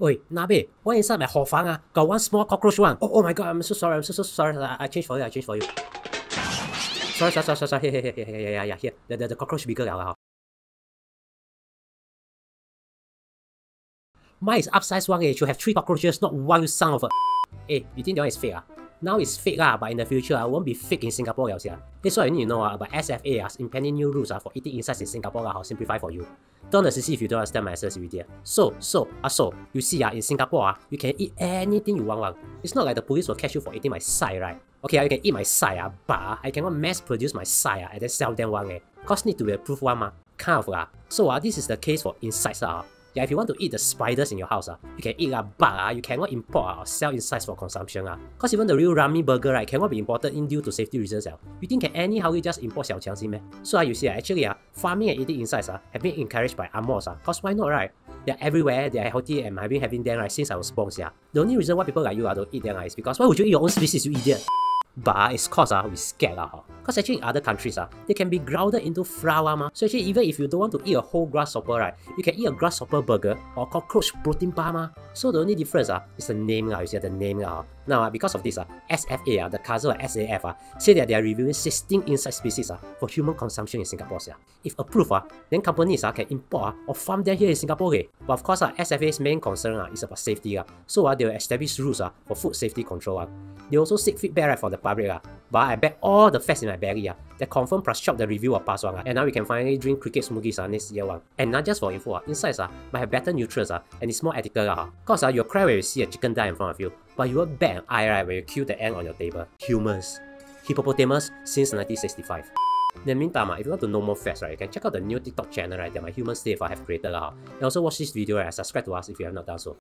Oi, Nabe, why inside my 盒房啊？Got one small cockroach one. Oh, oh my god, I'm so sorry, I'm so so sorry. I, I change for you, I change for you. Sorry, sorry, sorry, sorry, sorry. Here, here, here, here, here, here, here. The, the, cockroach bigger now. Mine is upsize one, eh? You have three cockroaches, not one son of a. 哎，你听讲 is fake ah? Now it's fake ah, but in the future I won't be fake in Singapore liao sia. This what you need to know ah, about SFA ah, impending new rules ah for eating insects in Singapore ah, I'll simplify for you. Don't see if you don't understand my already. So, so, ah so, you see ah, in Singapore ah, you can eat anything you want, want. It's not like the police will catch you for eating my sai, right? Okay, ah, you can eat my sai ah, but ah, I cannot mass produce my sai ah, and then sell them one eh. Cause need to be approved one ma. Kind of ah. So ah, this is the case for insects ah. Yeah, if you want to eat the spiders in your house, uh, you can eat, uh, but uh, you cannot import uh, or sell inside for consumption. Uh. Cause even the real Ramly burger right, cannot be imported in due to safety reasons. Uh. You think can anyhow we just import xiao qiang meh? So uh, you see, uh, actually uh, farming and eating insects uh, have been encouraged by Amos. Uh, Cause why not, right? They're everywhere, they're healthy, and I've been having them right, since I was born. Yeah. The only reason why people like you uh, don't eat them uh, is because why would you eat your own species, you idiot? But it's cause uh, we scared uh, Cause actually in other countries uh, they can be grounded into flour ma. So actually even if you don't want to eat a whole grasshopper right, you can eat a grasshopper burger or cockroach protein bar ma. So the only difference uh, is the name uh, you see the name uh. Now uh, because of this uh, SFA uh, the cousin of SAF uh, say that they are reviewing 16 insect species uh, for human consumption in Singapore. Uh. If approved uh, then companies uh, can import uh, or farm them here in Singapore. Uh. But of course uh, SFA's main concern uh, is about safety. Uh. So uh, they will establish rules uh, for food safety control. Uh. They also seek feedback right, from the public. Uh. But I bet all the facts in my belly uh, that confirm plus chop the review of pass one. Uh. And now we can finally drink cricket smoothies uh, next year one. And not just for info, uh, insects uh, might have better nutrients uh, and it's more ethical. Uh. Cause uh, you'll cry when you see a chicken die in front of you, but you won't bat an eye right, when you kill the ant on your table. Humans. Hippopotamus since 1965. In the meantime, if you want to know more facts, right, you can check out the new TikTok channel right, that my human slave have created. Uh, and also watch this video and subscribe to us if you have not done so.